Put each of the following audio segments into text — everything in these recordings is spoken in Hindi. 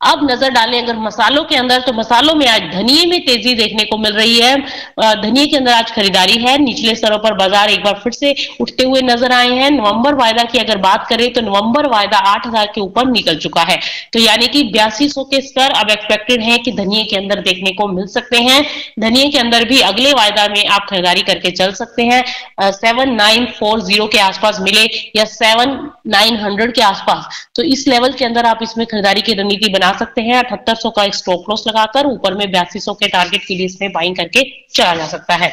अब नज़र डालें अगर मसालों के अंदर तो मसालों में आज धनिए में तेज़ी देखने को मिल रही है। धनिए के अंदर आज खरीदारी है। निचले स्तरों पर बाज़ार एक बार फिर से उठते हुए नज़र आए हैं। नवंबर वायदा की अगर बात करें तो नवंबर वायदा आठ हज़ार के ऊपर निकल चुका है। तो यानी कि बयासी के स्तर अब एक्सपेक्टेड है कि धनिए के अंदर देखने को मिल सकते हैं। धनिए के अंदर भी अगले वायदा में आप खरीदारी करके चल सकते हैं। सेवन नाइन फोर ज़ीरो के आसपास मिले या सेवन नाइन हंड्रेड के आसपास। तो इस लेवल के अंदर आप इसमें खरीदारी की रणनीति बना सकते हैं। अठहत्तर का स्टॉप लॉस लगाकर ऊपर में बयासी के टारगेट के लिए इसमें बाइंग करके चला जा सकता है।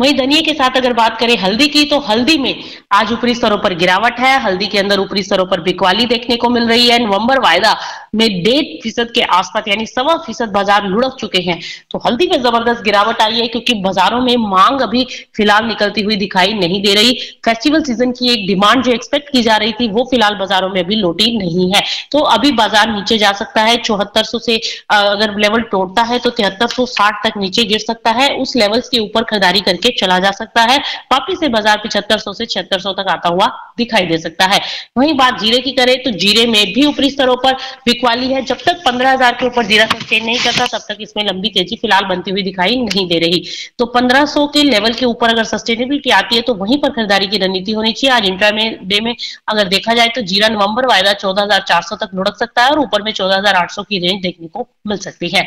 वहीं धनिया के साथ अगर बात करें हल्दी की तो हल्दी में आज ऊपरी स्तरों पर गिरावट है। हल्दी के अंदर ऊपरी स्तरों पर बिकवाली देखने को मिल रही है। नवंबर वायदा में डेढ़ फ़ीसद के आसपास, यानी सवा फ़ीसद बाज़ार लुढ़क चुके हैं। तो हल्दी में ज़बरदस्त गिरावट आई है, क्योंकि बाजारों में मांग अभी फ़िलहाल निकलती हुई दिखाई नहीं दे रही। फेस्टिवल सीज़न की एक डिमांड जो एक्सपेक्ट की जा रही थी, वो फ़िलहाल बाजारों में अभी लौटी नहीं है। तो अभी बाज़ार नीचे जा सकता है, चौहत्तर से अगर लेवल तोड़ता है तो तिहत्तर तक नीचे गिर सकता है। उस लेवल के ऊपर खरीदारी करके चला जा सकता है। वापिस से बाज़ार पिछहत्तर सौ छिहत्तर तक आता हुआ दिखाई दे सकता है। वही बात जीरे की करें तो जीरे में भी ऊपरी स्तरों पर बिकवाली है। जब तक पंद्रह हज़ार के ऊपर जीरा सस्टेन नहीं करता, तब तक इसमें लंबी तेज़ी फ़िलहाल बनती हुई दिखाई नहीं दे रही। तो पंद्रह के लेवल के ऊपर अगर सस्टेनेबिलिटी आती है तो वहीं पर खरीदारी की रणनीति होनी चाहिए। आज इंट्रा में, डे में अगर देखा जाए तो जीरा नवंबर वायदा चौदह तक लुढ़क सकता है और ऊपर में चौदह की रेंज देखने को मिल सकती है।